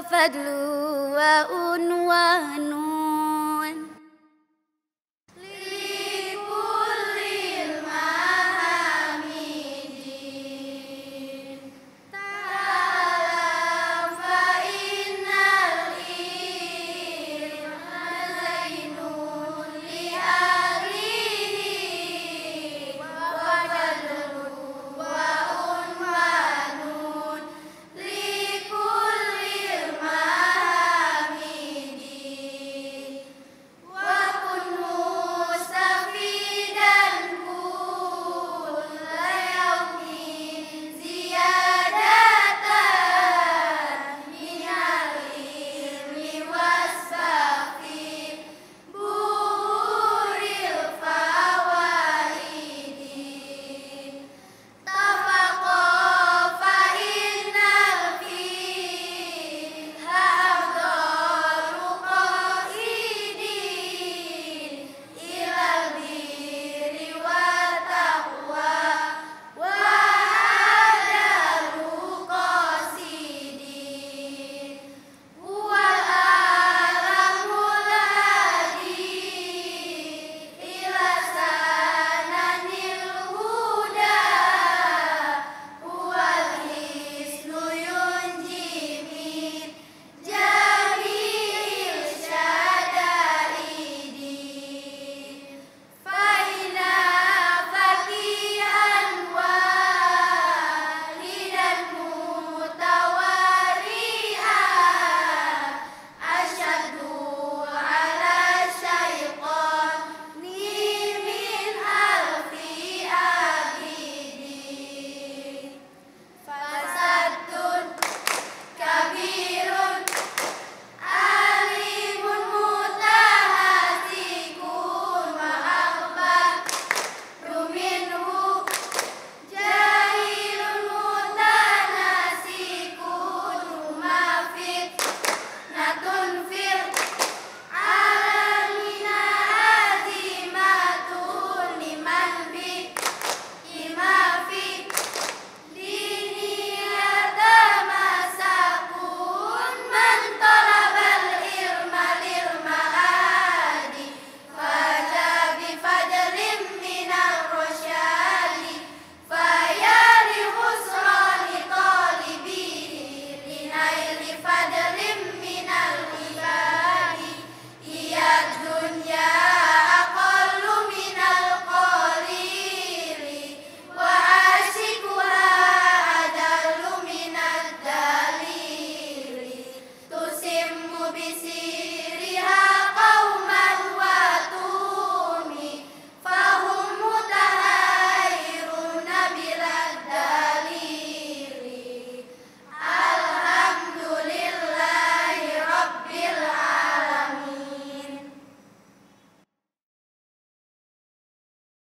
فضل وعنوان